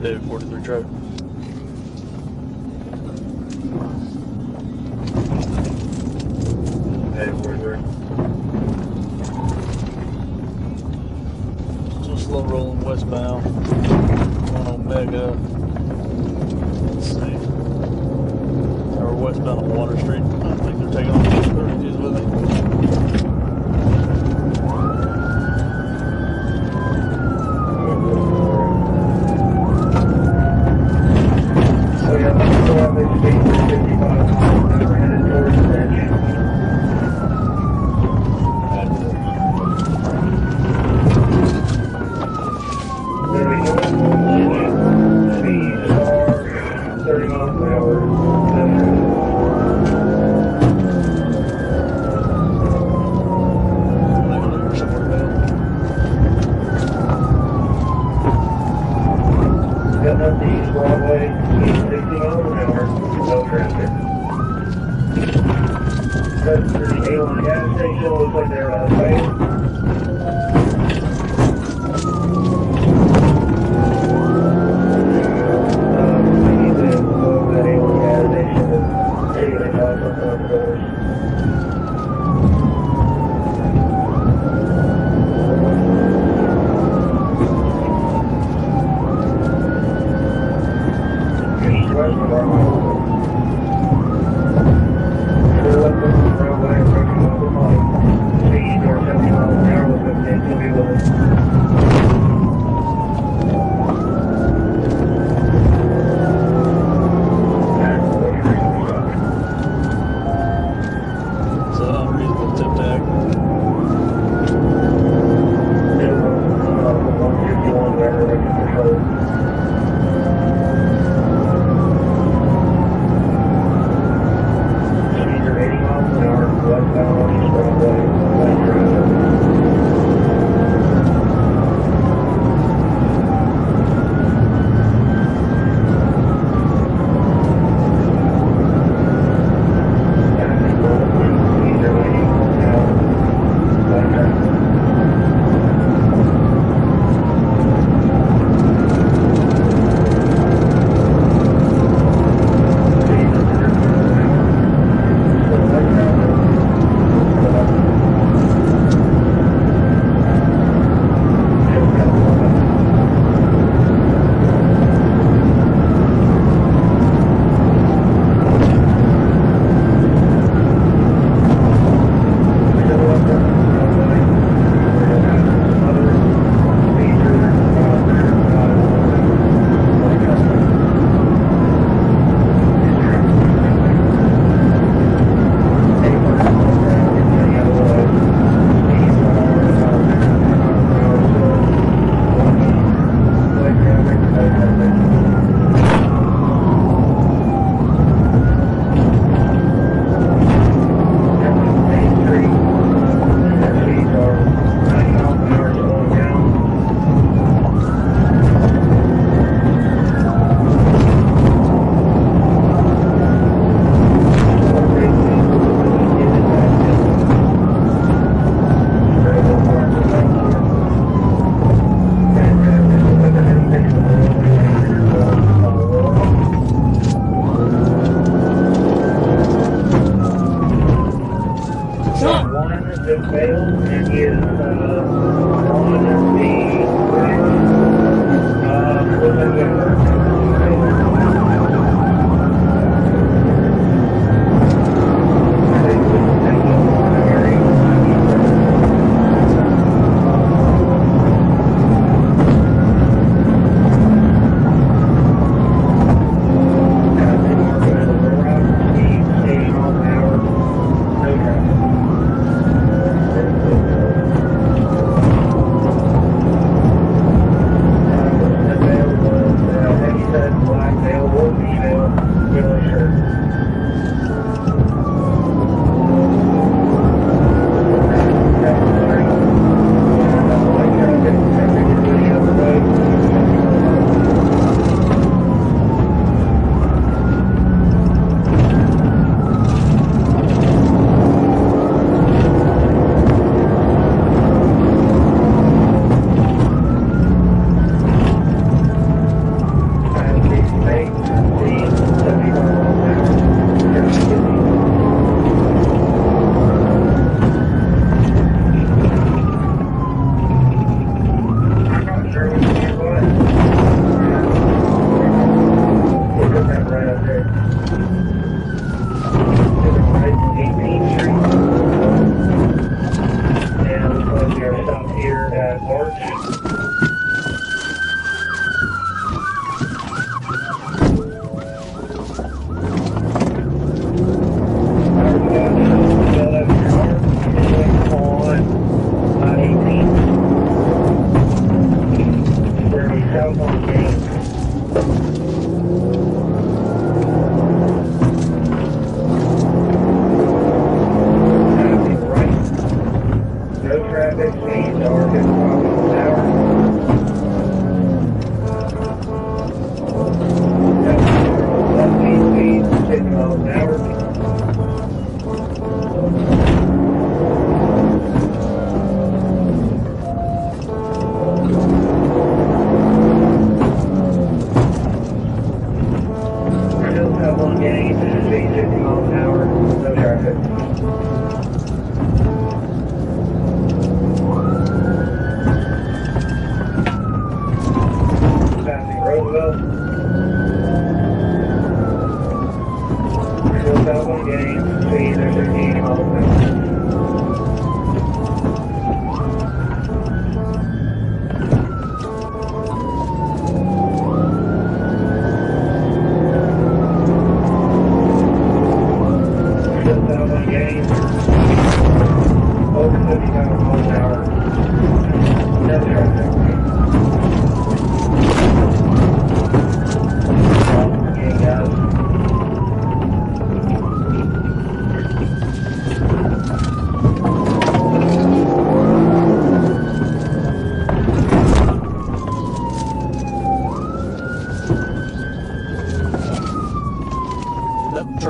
the 43 Trout. That's your A1 gas station. Looks like they're out way.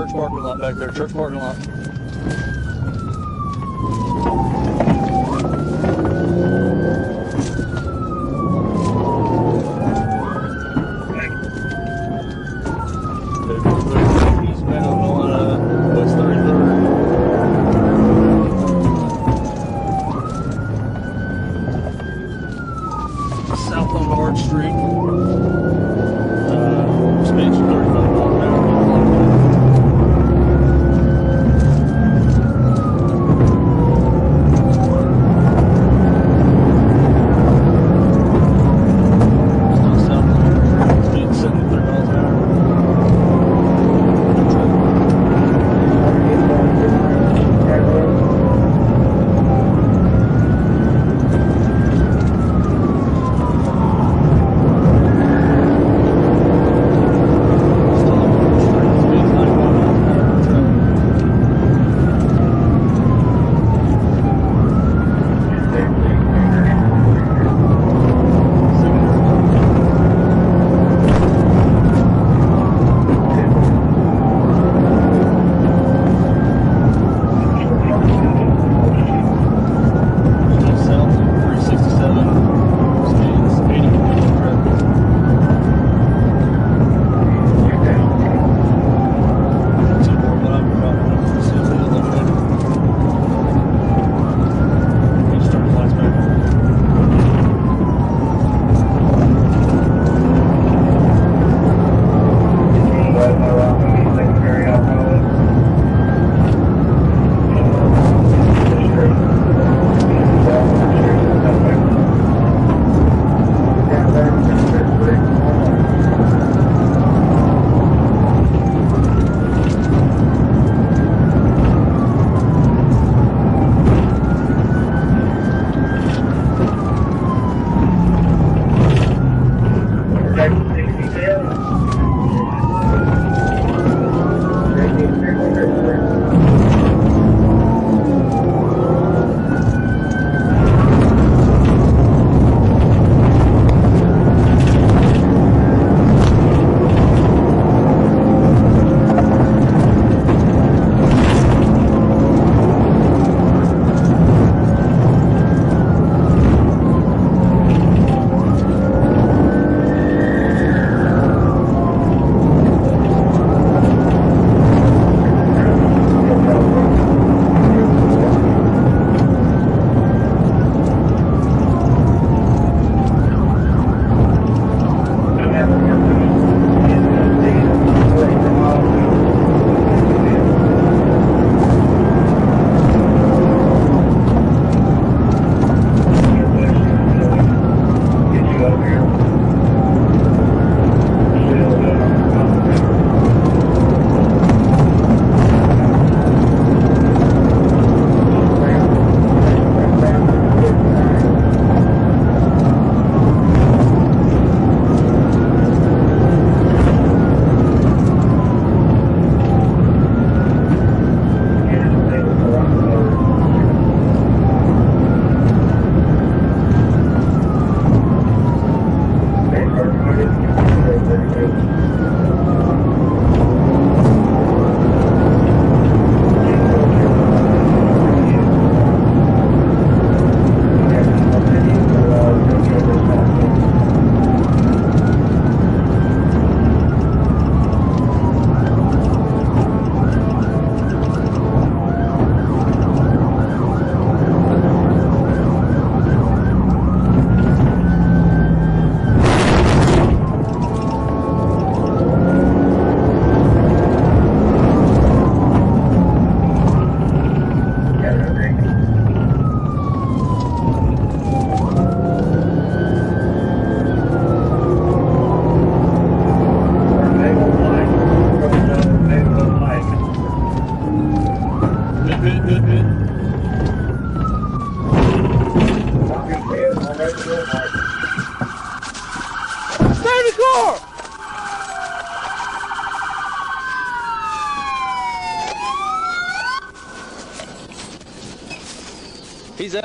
Church parking lot back there, church parking lot.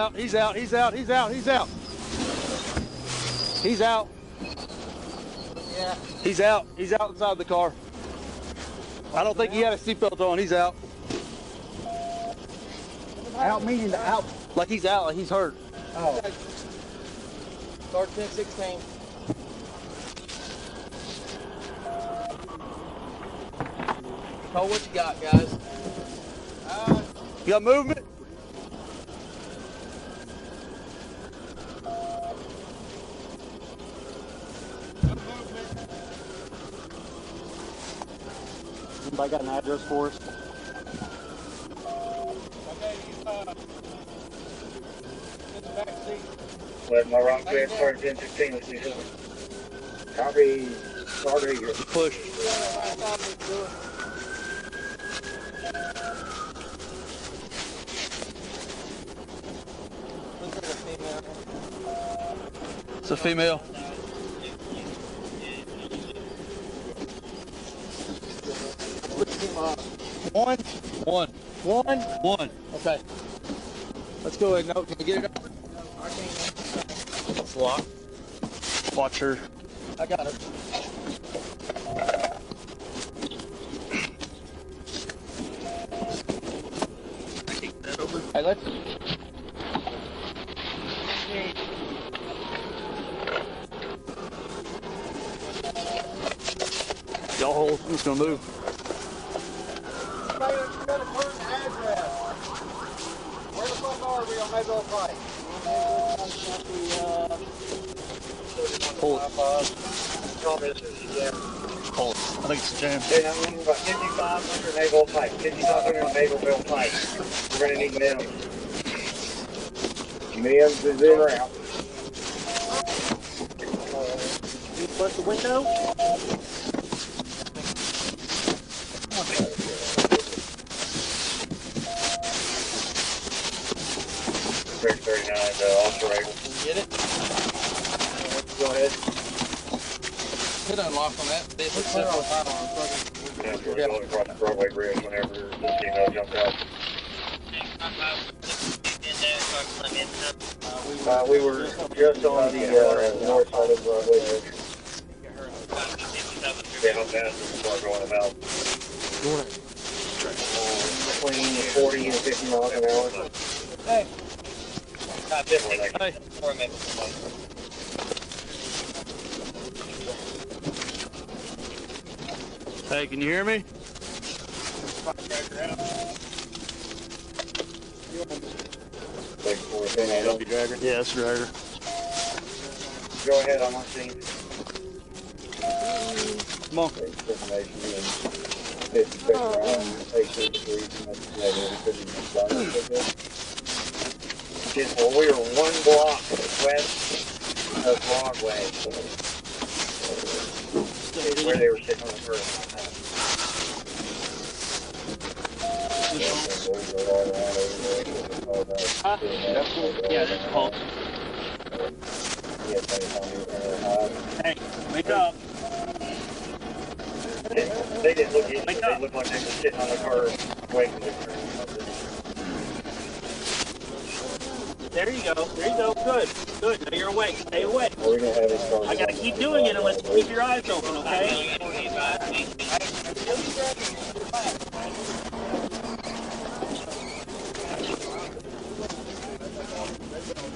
Out. He's out. He's out. He's out. He's out. He's out. Yeah. He's out. He's out inside the car. I don't think he had a seatbelt on. He's out. Out meaning the out. Like he's out. Like he's hurt. Oh. Start 10 16. Call what you got, guys. Uh, You got movement? Anybody got an address for us? okay, you, uh, in the back seat. Let my rock bed start 10 16, let's do something. Copy, sorry, you're Push. Looks like a female. It's a female. One? One. One? One. Okay. Let's go ahead. No, can we get it over? I can't. It's locked. Watch her. I got it. Hey, let's. Y'all hold. I'm just gonna move. Where the fuck are we on Mayville Pike? Hold it. Call me as soon as you can. Hold it. I think it's a jam. Hey, I'm moving about 5500 Naval Pike, 5500 Navalville Pike. We're gonna need men. Men's is in or out. You bust the window? Thirty thirty-nine, uh, Abel. Can you get it? Go ahead. Hit unlock on that. This is Yeah, we're going across the Broadway Bridge whenever this female jumped out. Uh, we were just on the, uh, north side of Broadway Bridge. Yeah, how fast is the car going about? Between forty and fifty miles an hour. Hey. Hey. Hey, can you hear me? Wait for it, then I'll- Dragger. Yeah, it's dragger. Go ahead, I'm on scene. Come on. Information and fifty six round, eight six three, and that's negative, could be done. Just, well, we were one block west of Broadway. Where they were sitting on the first. Yeah, that's Paul. Hey, wake up. They didn't look, easy. they looked like they were sitting on the car waiting. There you go. There you go. Good. Good. Now you're awake. Stay awake. We're gonna have these cars. I gotta keep doing it unless you keep your eyes open, okay?